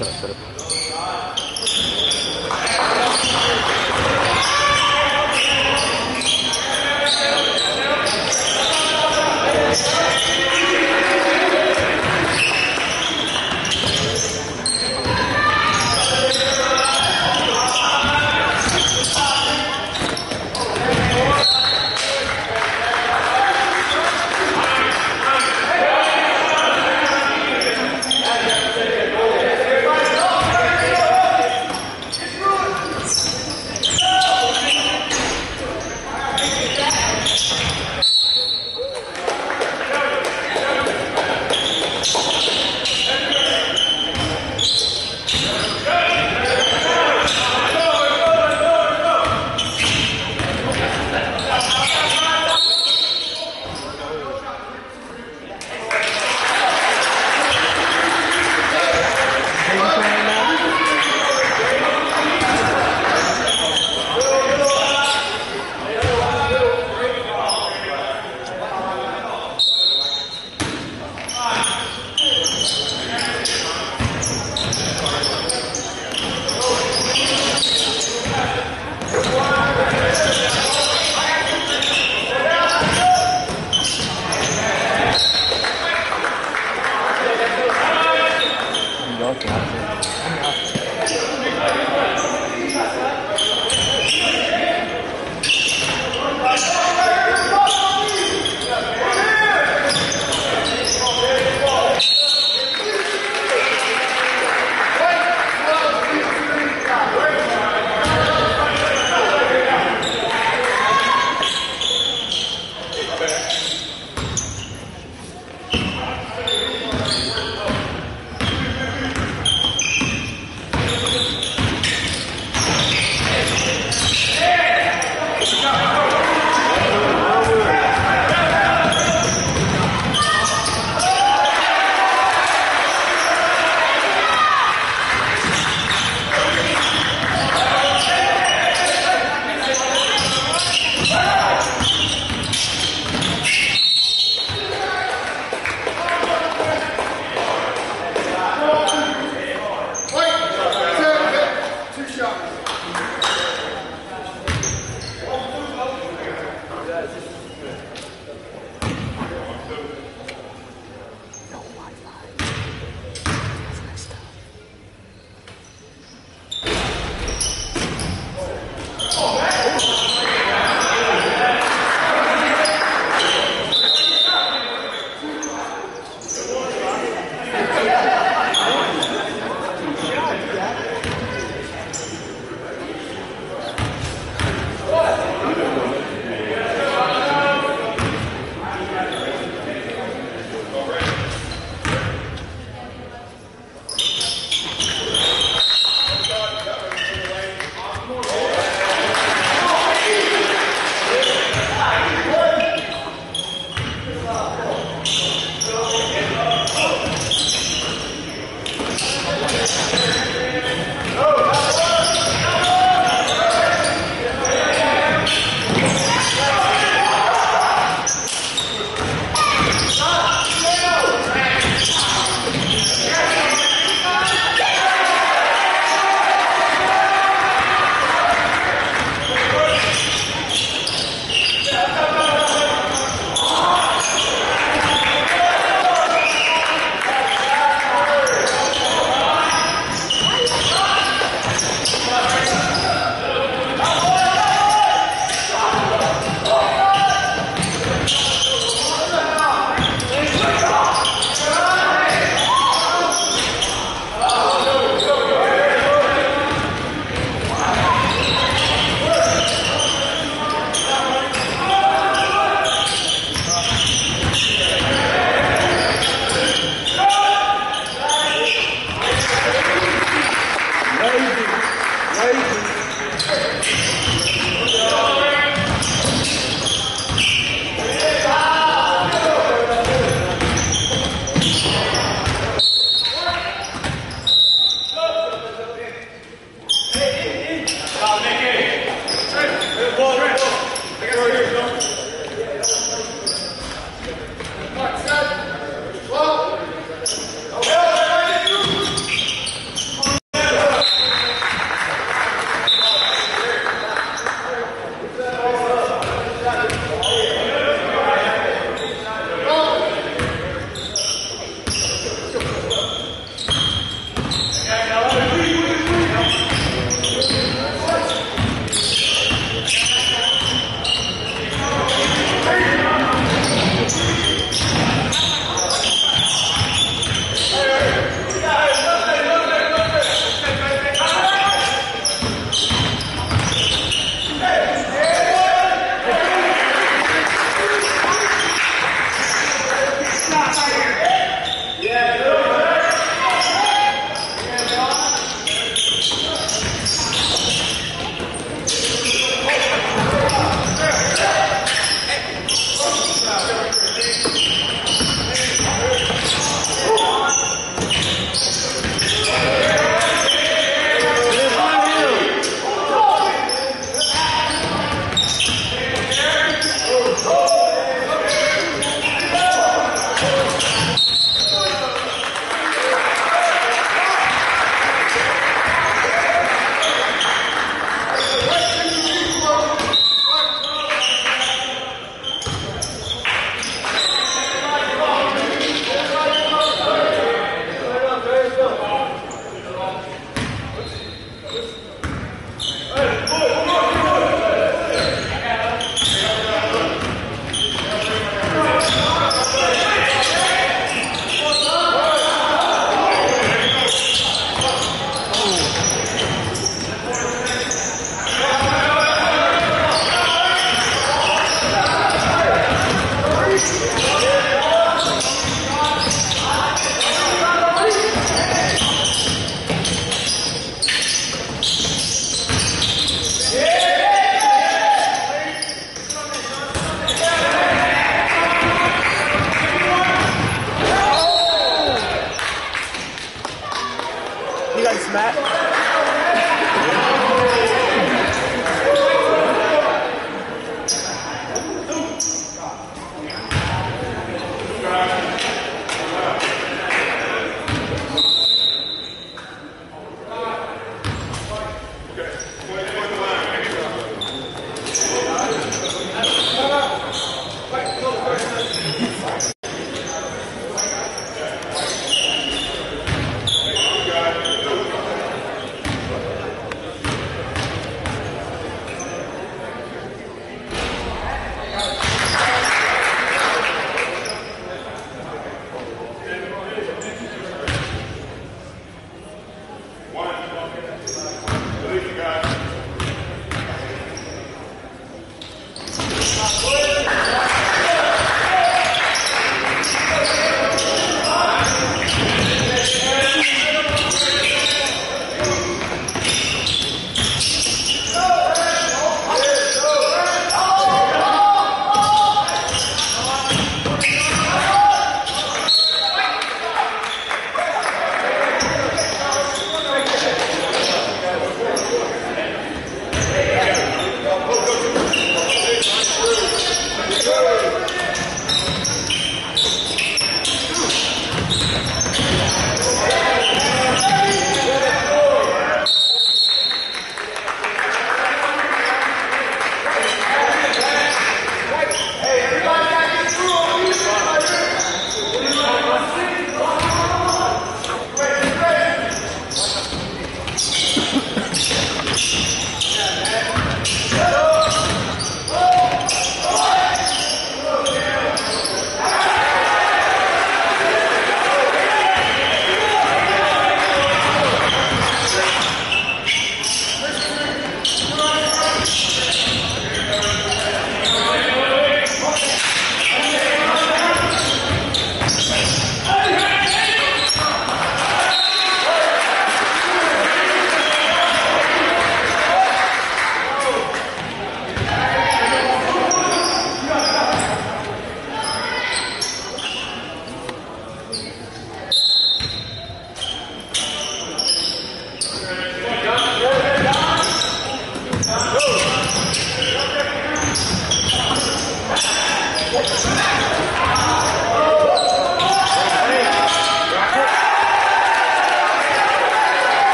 sir sir